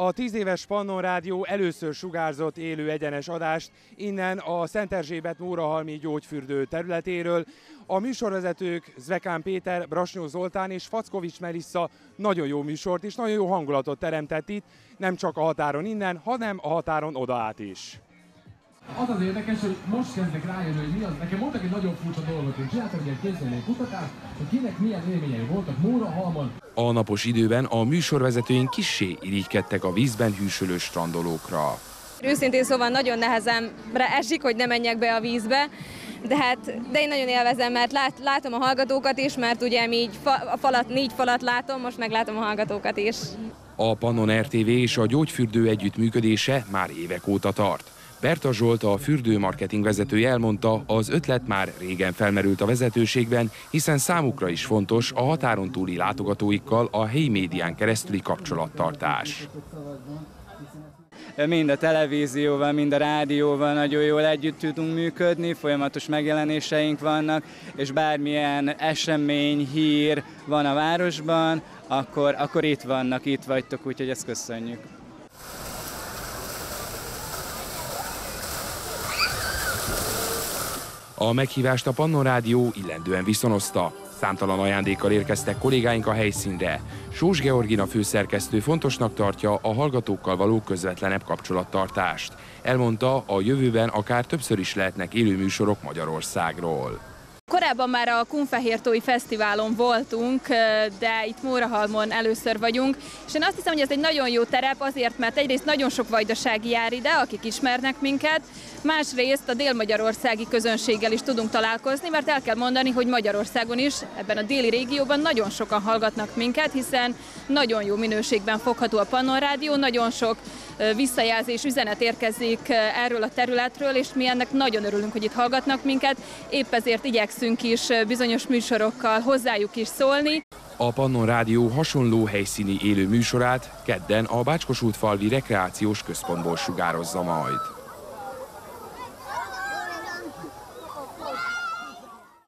A 10 éves Pannon Rádió először sugárzott élő egyenes adást innen a Szent Erzsébet Mórahalmi gyógyfürdő területéről. A műsorvezetők Zvekán Péter, Brasnyó Zoltán és Fackovics Melissa nagyon jó műsort és nagyon jó hangulatot teremtett itt, nem csak a határon innen, hanem a határon oda át is. Az az érdekes, hogy most kezdek rájönni, hogy mi az. Nekem voltak egy nagyon furcsa dolgot. Én csináltam egy képzelő kutatást, hogy kinek milyen élményei voltak Móra Halmon. A napos időben a műsorvezetőink kissé irigykedtek a vízben hűsölő strandolókra. Őszintén szóval nagyon nehezemre esik, hogy ne menjek be a vízbe, de hát de én nagyon élvezem, mert lát, látom a hallgatókat is, mert ugye mi így fa, a falat, négy falat látom, most meg látom a hallgatókat is. A Pannon RTV és a gyógyfürdő együttműködése már évek óta tart. Berta Zsolt, a fürdő marketing vezetője elmondta, az ötlet már régen felmerült a vezetőségben, hiszen számukra is fontos a határon túli látogatóikkal a helyi médián keresztüli kapcsolattartás. Mind a televízióval, mind a rádióval nagyon jól együtt tudunk működni, folyamatos megjelenéseink vannak, és bármilyen esemény, hír van a városban, akkor, akkor itt vannak, itt vagytok, úgyhogy ezt köszönjük. A meghívást a Pannon Rádió illendően viszonozta. Számtalan ajándékkal érkeztek kollégáink a helyszínre. Sós Georgina főszerkesztő fontosnak tartja a hallgatókkal való közvetlenebb kapcsolattartást. Elmondta, a jövőben akár többször is lehetnek élőműsorok Magyarországról. Korábban már a Kunfehértói Fesztiválon voltunk, de itt Mórahalmon először vagyunk, és én azt hiszem, hogy ez egy nagyon jó terep azért, mert egyrészt nagyon sok vajdasági jár ide, akik ismernek minket, másrészt a dél-magyarországi közönséggel is tudunk találkozni, mert el kell mondani, hogy Magyarországon is, ebben a déli régióban nagyon sokan hallgatnak minket, hiszen nagyon jó minőségben fogható a Pannon Rádió, nagyon sok visszajelzés, üzenet érkezik erről a területről, és mi ennek nagyon örülünk, hogy itt hallgatnak minket, épp ezért igyekszünk is bizonyos műsorokkal hozzájuk is szólni. A Pannon Rádió hasonló helyszíni élő műsorát kedden a Bácskos útfalvi rekreációs központból sugározza majd.